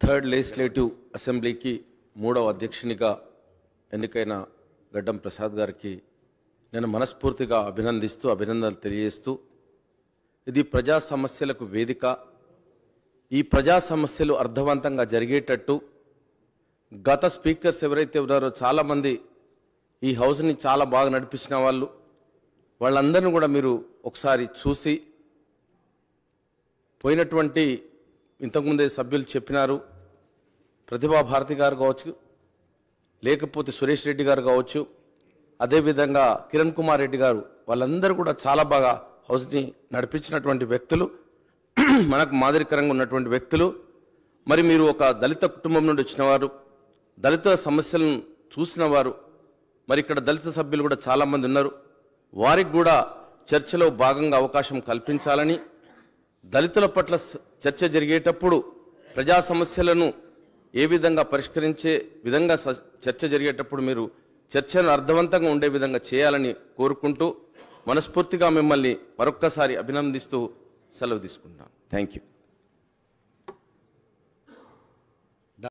Third legislative అసెంబ్లీకి మూడవ అధ్యక్షునిగా ఎన్నికైన గడ్డం ప్రసాద్ గారికి నేను మనస్ఫూర్తిగా అభినందిస్తూ అభినందనలు తెలియజేస్తూ ఇది ప్రజా సమస్యలకు వేదిక. ఈ ప్రజా సమస్యలు అర్థవంతంగా జరిగేటట్టు గత స్పీకర్స్ ఎవరైతే ఉన్నారో చాలామంది ఈ హౌస్ని చాలా బాగా నడిపించిన వాళ్ళు వాళ్ళందరినీ కూడా మీరు ఒకసారి చూసి పోయినటువంటి ఇంతకుముందే సభ్యులు చెప్పినారు ప్రతిభా భారతి గారు కావచ్చు లేకపోతే సురేష్ రెడ్డి గారు కావచ్చు అదేవిధంగా కిరణ్ కుమార్ రెడ్డి గారు వాళ్ళందరూ కూడా చాలా బాగా హౌస్ని నడిపించినటువంటి వ్యక్తులు మనకు మాదిరికరంగా ఉన్నటువంటి వ్యక్తులు. మరి మీరు ఒక దళిత కుటుంబం నుండి వచ్చినవారు దళిత సమస్యలను చూసినవారు మరి ఇక్కడ దళిత సభ్యులు కూడా చాలామంది ఉన్నారు. వారికి కూడా చర్చలో భాగంగా అవకాశం కల్పించాలని దళితుల పట్ల చర్చ జరిగేటప్పుడు ప్రజా సమస్యలను ఏ విధంగా పరిష్కరించే విధంగా స- చర్చ జరిగేటప్పుడు మీరు చర్చను అర్థవంతంగా ఉండే విధంగా చేయాలని కోరుకుంటూ మనస్ఫూర్తిగా మిమ్మల్ని మరొక్కసారి అభినందిస్తూ సెలవు తీసుకుంటున్నాను. Thank you